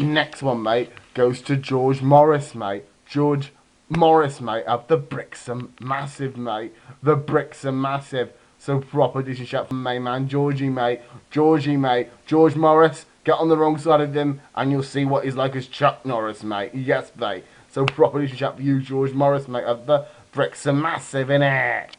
Next one, mate, goes to George Morris, mate. George Morris, mate, of the Brixham Massive, mate. The Brixham Massive. So proper decent shout from my man Georgie, mate. Georgie, mate. George Morris, get on the wrong side of him and you'll see what he's like as Chuck Norris, mate. Yes, mate. So proper decent shout for you, George Morris, mate, of the Brixham Massive, innit?